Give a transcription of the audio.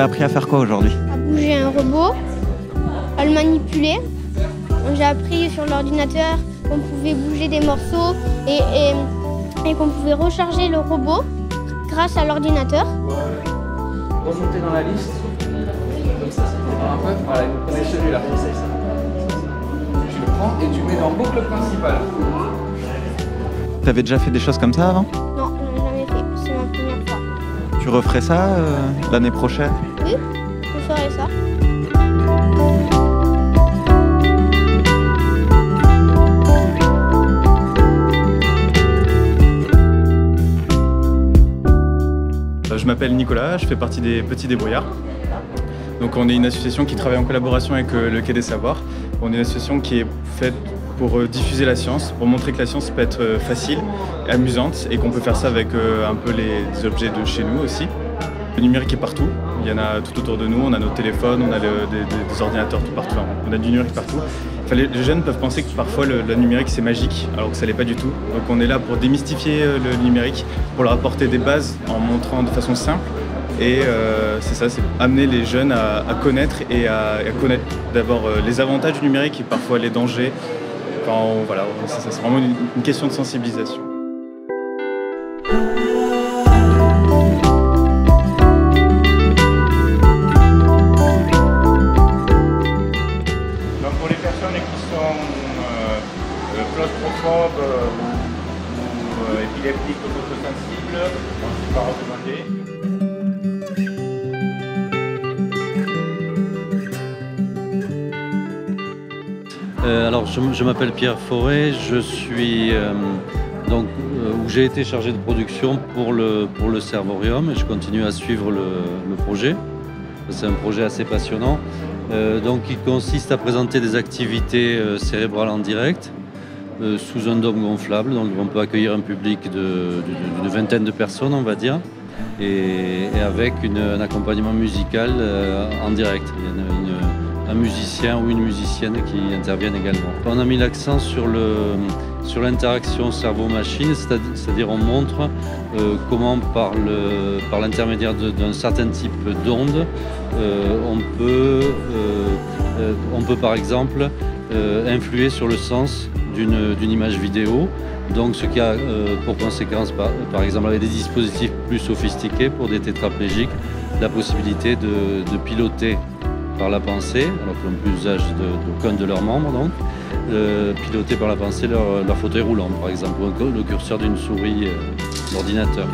t'a appris à faire quoi aujourd'hui À bouger un robot, à le manipuler. J'ai appris sur l'ordinateur qu'on pouvait bouger des morceaux et, et, et qu'on pouvait recharger le robot grâce à l'ordinateur. Remontez dans la liste. Comme ça, ça un peu. Voilà, vous prenez celui-là. Tu le prends et tu mets dans boucle principale. T'avais déjà fait des choses comme ça avant Tu referais ça euh, l'année prochaine? Oui, je ferai ça. Je m'appelle Nicolas, je fais partie des Petits Débrouillards. Donc on est une association qui travaille en collaboration avec euh, le Quai des Savoirs. On est une association qui est faite pour euh, diffuser la science, pour montrer que la science peut être euh, facile, amusante et qu'on peut faire ça avec un peu les objets de chez nous aussi. Le numérique est partout, il y en a tout autour de nous, on a nos téléphones, on a des, ordinateurs tout partout, on a du numérique partout. les jeunes peuvent penser que parfois le, numérique c'est magique, alors que ça l'est pas du tout. Donc on est là pour démystifier le numérique, pour leur apporter des bases en montrant de façon simple. Et euh, c'est ça, c'est amener les jeunes à, connaître et à, connaître d'abord euh, les avantages du numérique et parfois les dangers. Quand, voilà, c'est vraiment une question de sensibilisation. claustrophobes ou, ou épileptiques ou photosensibles, on ne pas recommander. Euh, alors, je, m'appelle Pierre Forêt, je suis euh, donc euh, où j'ai été chargé de production pour le, pour le Servorium et je continue à suivre le, projet. C'est un projet assez passionnant. donc, il consiste à présenter des activités cérébrales en direct sous un dôme gonflable. Donc, on peut accueillir un public d'une vingtaine de personnes, on va dire, et, avec un accompagnement musical en direct. Un musicien ou une musicienne qui interviennent également. On a mis l'accent sur sur l'interaction cerveau-machine, c'est-à-dire on montre euh, comment par l'intermédiaire d'un certain type d'onde, euh, on, peut, euh, on peut par exemple influer sur le sens d'une image vidéo. Donc ce qui a pour conséquence, par, par, exemple avec des dispositifs plus sophistiqués pour des tétraplégiques, la possibilité de, de piloter par la pensée, alors qu'ils n'ont plus usage d'aucun de, de, leurs membres, donc, euh, piloter par la pensée leur, leur, fauteuil roulant, par exemple, ou le curseur d'une souris euh, d'ordinateur.